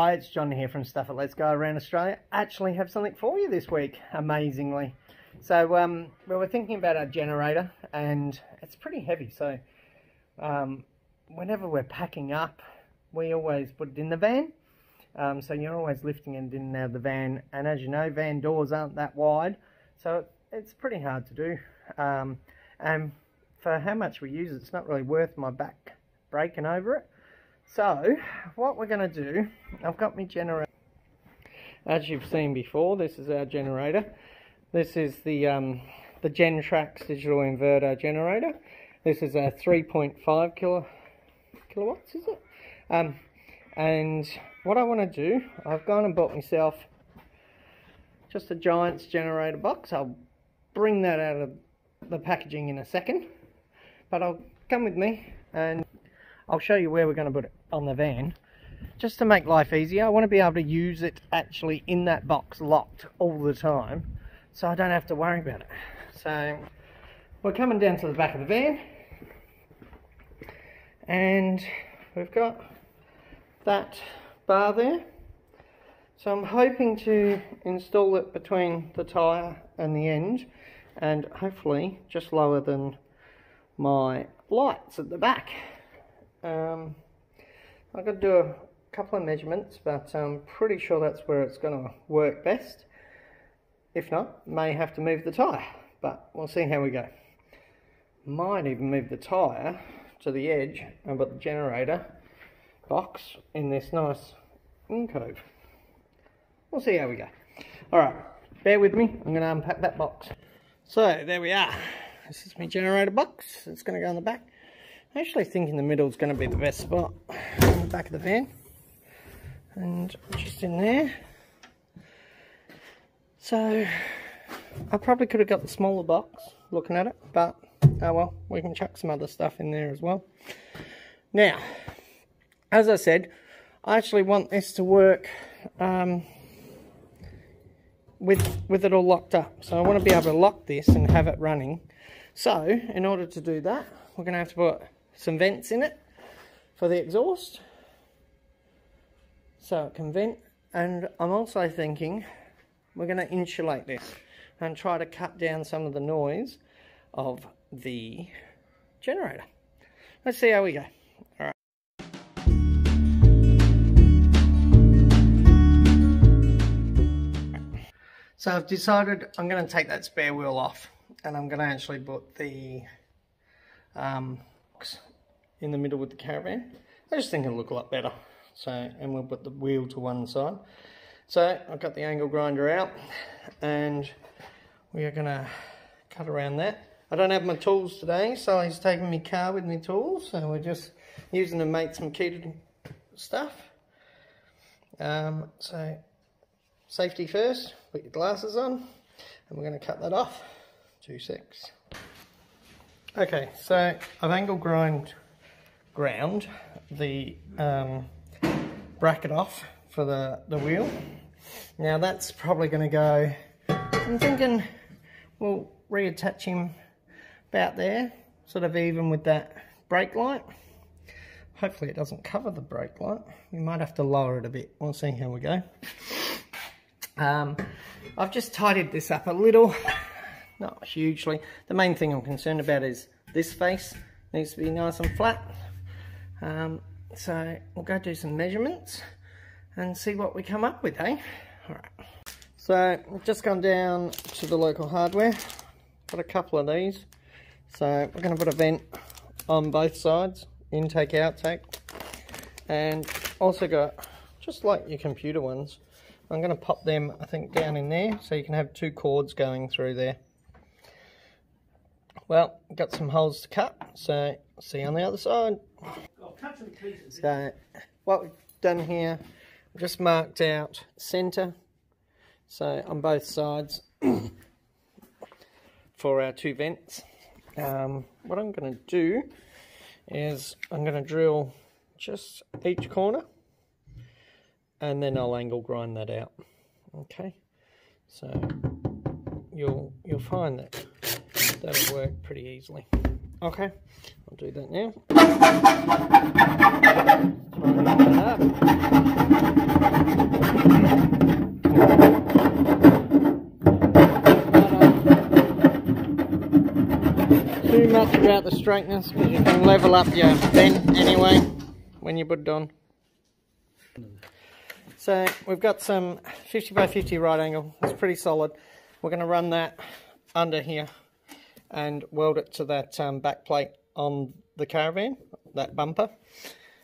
Hi, it's John here from Stuff It Let's Go Around Australia. Actually have something for you this week, amazingly. So um, we were thinking about our generator and it's pretty heavy. So um, whenever we're packing up, we always put it in the van. Um, so you're always lifting it in and out of the van. And as you know, van doors aren't that wide. So it's pretty hard to do. Um, and for how much we use it, it's not really worth my back breaking over it. So, what we're going to do, I've got my generator. As you've seen before, this is our generator. This is the um, the Gentrax digital inverter generator. This is a 3.5 kilo, kilowatts, is it? Um, and what I want to do, I've gone and bought myself just a Giants generator box. I'll bring that out of the packaging in a second. But I'll come with me and I'll show you where we're going to put it on the van just to make life easier. I want to be able to use it actually in that box locked all the time so I don't have to worry about it. So we're coming down to the back of the van and we've got that bar there. So I'm hoping to install it between the tyre and the end and hopefully just lower than my lights at the back. Um, I've got to do a couple of measurements, but I'm pretty sure that's where it's going to work best. If not, may have to move the tyre, but we'll see how we go. Might even move the tyre to the edge and put the generator box in this nice cove. We'll see how we go. Alright, bear with me, I'm going to unpack that box. So, there we are. This is my generator box. It's going to go in the back. I actually think in the middle is going to be the best spot on the back of the van. And just in there. So I probably could have got the smaller box looking at it but oh well we can chuck some other stuff in there as well. Now as I said I actually want this to work um, with with it all locked up. So I want to be able to lock this and have it running. So in order to do that we're going to have to put some vents in it for the exhaust. So it can vent and I'm also thinking we're going to insulate this and try to cut down some of the noise of the generator. Let's see how we go. So I've decided I'm going to take that spare wheel off and I'm going to actually put the um, in the middle with the caravan. I just think it'll look a lot better. So, and we'll put the wheel to one side. So I've got the angle grinder out and we are gonna cut around that. I don't have my tools today, so he's taking my car with my tools. So we're just using to make some keyed stuff. Um, so safety first, put your glasses on, and we're gonna cut that off. Two six. Okay, so I've angle grind ground the um, bracket off for the, the wheel. Now that's probably going to go, I'm thinking we'll reattach him about there, sort of even with that brake light. Hopefully it doesn't cover the brake light. We might have to lower it a bit. We'll see how we go. Um, I've just tidied this up a little, not hugely. The main thing I'm concerned about is this face needs to be nice and flat. Um, so we'll go do some measurements and see what we come up with, eh? Alright. So I've just gone down to the local hardware, got a couple of these. So we're going to put a vent on both sides, intake, outtake. And also got, just like your computer ones, I'm going to pop them, I think, down in there so you can have two cords going through there. Well, got some holes to cut, so see you on the other side. So what we've done here, we've just marked out centre, so on both sides for our two vents. Um, what I'm going to do is I'm going to drill just each corner and then I'll angle grind that out. Okay, so you'll you'll find that that'll work pretty easily. Okay, I'll do that now. Too much about the straightness because you can level up your bend anyway when you put it on. So we've got some 50 by 50 right angle. It's pretty solid. We're going to run that under here and weld it to that um, back plate on the caravan, that bumper.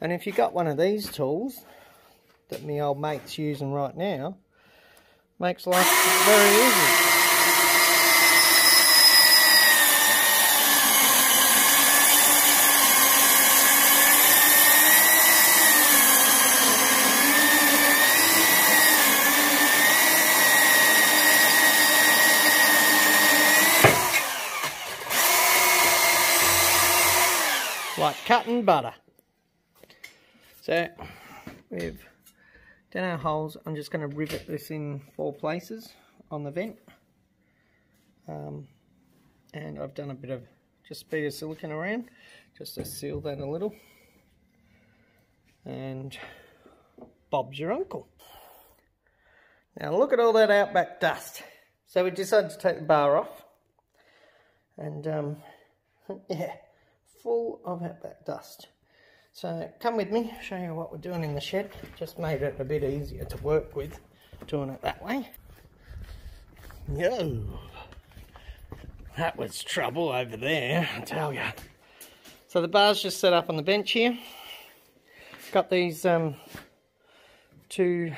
And if you've got one of these tools that my old mate's using right now, makes life very easy. Cutting butter. So we've done our holes. I'm just going to rivet this in four places on the vent. Um, and I've done a bit of just speed of silicone around just to seal that a little. And Bob's your uncle. Now look at all that outback dust. So we decided to take the bar off. And um, yeah, full of outback dust. So come with me, show you what we're doing in the shed. Just made it a bit easier to work with, doing it that way. Yo, that was trouble over there, I tell you. So the bar's just set up on the bench here. Got these um, two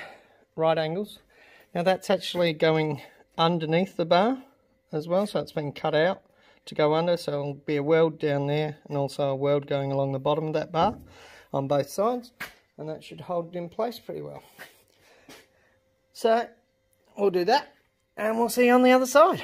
right angles. Now that's actually going underneath the bar as well, so it's been cut out to go under so it'll be a weld down there and also a weld going along the bottom of that bar on both sides and that should hold it in place pretty well. So we'll do that and we'll see you on the other side.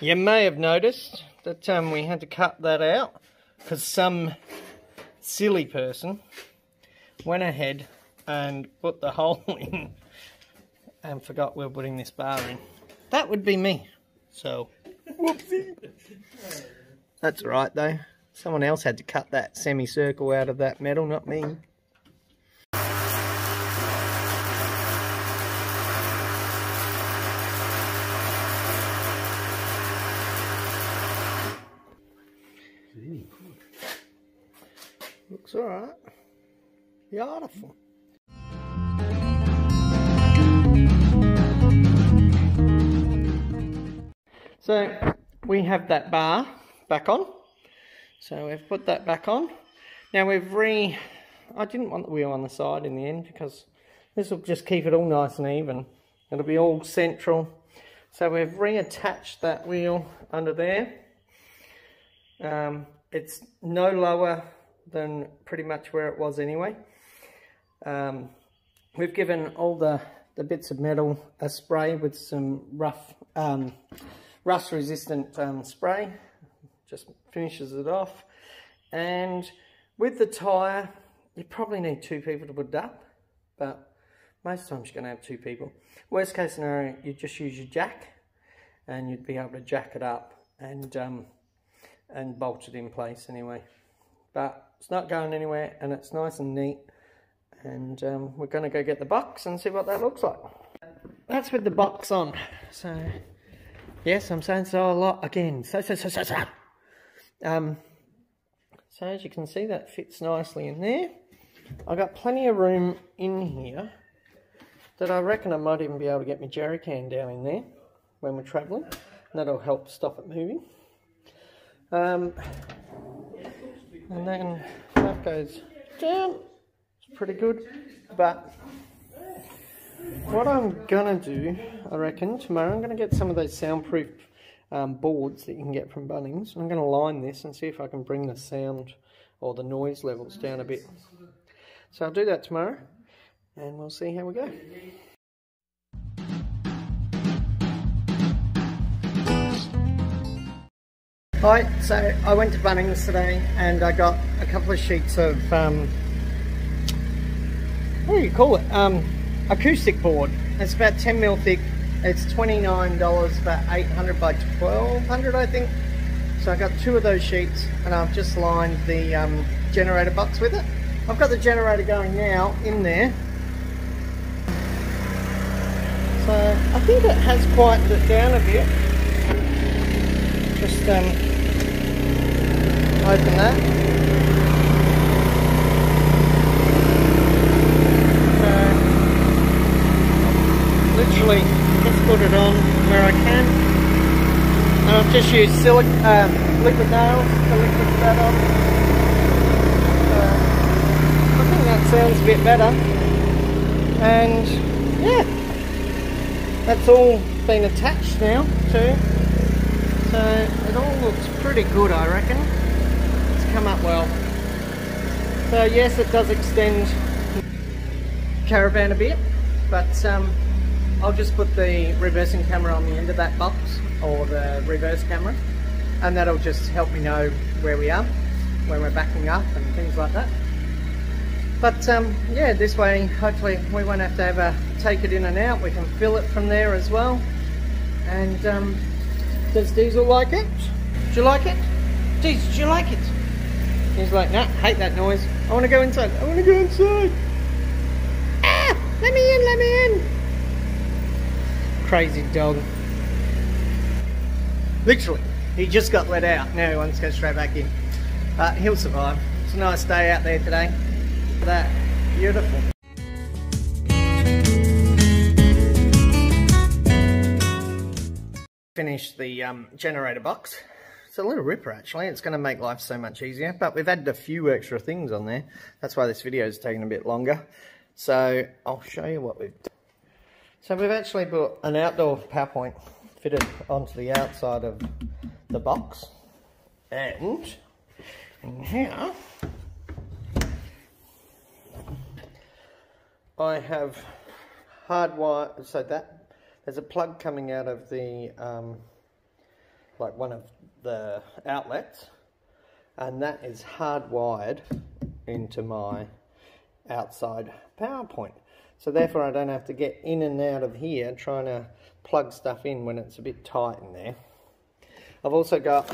You may have noticed that um, we had to cut that out because some silly person. Went ahead and put the hole in and forgot we are putting this bar in. That would be me. So, whoopsie. That's right though. Someone else had to cut that semicircle out of that metal, not me. Looks alright. Beautiful. So we have that bar back on. So we've put that back on. Now we've re... I didn't want the wheel on the side in the end because this will just keep it all nice and even. It'll be all central. So we've reattached that wheel under there. Um, it's no lower than pretty much where it was anyway. Um, we've given all the, the bits of metal a spray with some rough um, rust resistant um, spray. Just finishes it off. And with the tyre you probably need two people to put it up but most times you're going to have two people. Worst case scenario you just use your jack and you'd be able to jack it up and um, and bolt it in place anyway. But it's not going anywhere and it's nice and neat. And um, we're going to go get the box and see what that looks like. That's with the box on. So Yes, I'm saying so a lot again. So, so, so, so, so. Um, so as you can see, that fits nicely in there. I've got plenty of room in here that I reckon I might even be able to get my jerry can down in there when we're travelling. That'll help stop it moving. Um, and then that goes down. It's pretty good, but what I'm gonna do, I reckon, tomorrow I'm gonna get some of those soundproof um, boards that you can get from Bunnings. I'm gonna line this and see if I can bring the sound or the noise levels down a bit. So I'll do that tomorrow and we'll see how we go. Hi, so I went to Bunnings today and I got a couple of sheets of, um, what do you call it? Um, acoustic board. It's about 10 mil thick. It's $29 for 800 by 1200 I think. So I got two of those sheets and I've just lined the um, generator box with it. I've got the generator going now in there. So I think it has quieted it down a bit. Just um, open that. literally just put it on where I can. Just used silic um, liquid nails to liquid that on. So I think that sounds a bit better. And yeah, that's all been attached now too. So it all looks pretty good I reckon. It's come up well. So yes, it does extend caravan a bit, but um, I'll just put the reversing camera on the end of that box or the reverse camera and that'll just help me know where we are when we're backing up and things like that. But um, yeah, this way hopefully we won't have to ever take it in and out. We can fill it from there as well. And um, does Diesel like it? Do you like it? Diesel, do you like it? He's like, nah, hate that noise. I want to go inside. I want to go inside. Ah, let me in, let me in crazy dog. Literally, he just got let out. Now he wants to go straight back in. But he'll survive. It's a nice day out there today. That beautiful. Finished the um, generator box. It's a little ripper actually. It's going to make life so much easier. But we've added a few extra things on there. That's why this video is taking a bit longer. So I'll show you what we've done. So we've actually put an outdoor power point fitted onto the outside of the box. And here, I have hardwire, so that, there's a plug coming out of the, um, like one of the outlets, and that is hardwired into my outside power point. So therefore I don't have to get in and out of here trying to plug stuff in when it's a bit tight in there. I've also got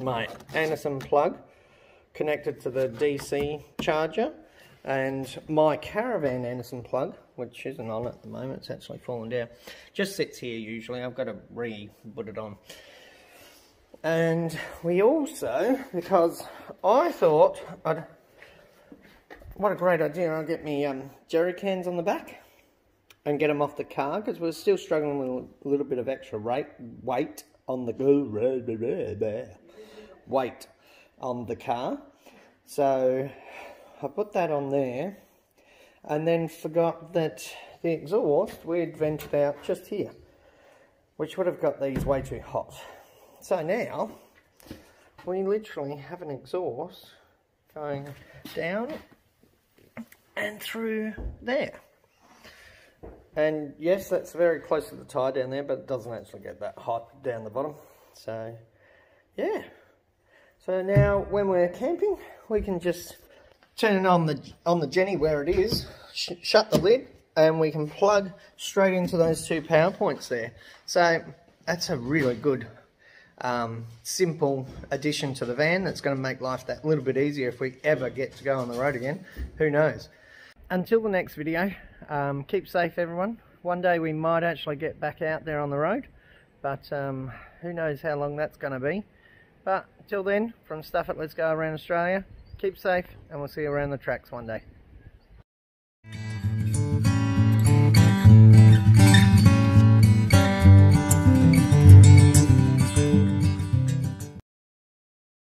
my Anderson plug connected to the DC charger and my caravan Anderson plug which isn't on at the moment it's actually fallen down. Just sits here usually. I've got to re-put it on. And we also because I thought I'd what a great idea. I'll get me um, jerry cans on the back and get them off the car because we're still struggling with a little bit of extra rate, weight on the weight on the car. So I put that on there and then forgot that the exhaust we'd vented out just here, which would have got these way too hot. So now we literally have an exhaust going down and through there. And yes, that's very close to the tie down there, but it doesn't actually get that hot down the bottom. So, yeah. So now when we're camping, we can just turn it on the, on the Jenny where it is, sh shut the lid, and we can plug straight into those two power points there. So that's a really good um, simple addition to the van that's going to make life that little bit easier if we ever get to go on the road again. Who knows? Until the next video, um, keep safe everyone. One day we might actually get back out there on the road, but um, who knows how long that's going to be. But till then, from Stuff It Let's Go around Australia, keep safe and we'll see you around the tracks one day.